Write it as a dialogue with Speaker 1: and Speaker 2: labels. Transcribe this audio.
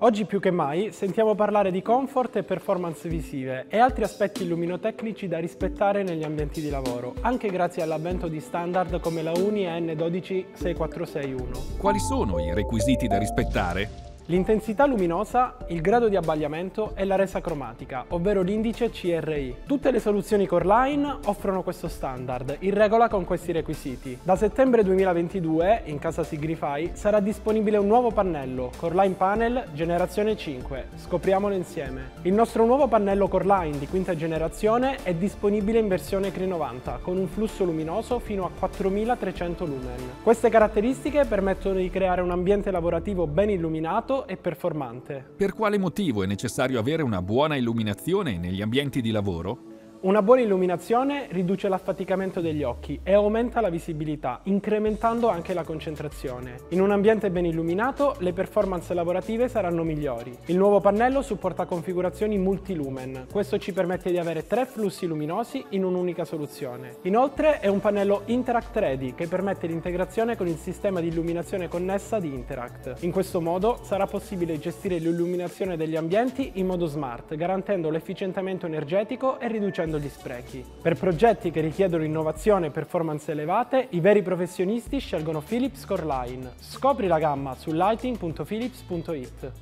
Speaker 1: Oggi più che mai sentiamo parlare di comfort e performance visive e altri aspetti illuminotecnici da rispettare negli ambienti di lavoro, anche grazie all'avvento di standard come la UNI N1264661.
Speaker 2: Quali sono i requisiti da rispettare?
Speaker 1: L'intensità luminosa, il grado di abbagliamento e la resa cromatica, ovvero l'indice CRI. Tutte le soluzioni Coreline offrono questo standard, in regola con questi requisiti. Da settembre 2022, in casa Sigrify, sarà disponibile un nuovo pannello, Coreline Panel generazione 5. Scopriamolo insieme. Il nostro nuovo pannello Coreline di quinta generazione è disponibile in versione CRI 90, con un flusso luminoso fino a 4300 lumen. Queste caratteristiche permettono di creare un ambiente lavorativo ben illuminato e performante.
Speaker 2: Per quale motivo è necessario avere una buona illuminazione negli ambienti di lavoro?
Speaker 1: Una buona illuminazione riduce l'affaticamento degli occhi e aumenta la visibilità, incrementando anche la concentrazione. In un ambiente ben illuminato, le performance lavorative saranno migliori. Il nuovo pannello supporta configurazioni multilumen. Questo ci permette di avere tre flussi luminosi in un'unica soluzione. Inoltre è un pannello Interact Ready che permette l'integrazione con il sistema di illuminazione connessa di Interact. In questo modo sarà possibile gestire l'illuminazione degli ambienti in modo smart, garantendo l'efficientamento energetico e riducendo riducendo gli sprechi. Per progetti che richiedono innovazione e performance elevate, i veri professionisti scelgono Philips Coreline. Scopri la gamma su lighting.philips.it.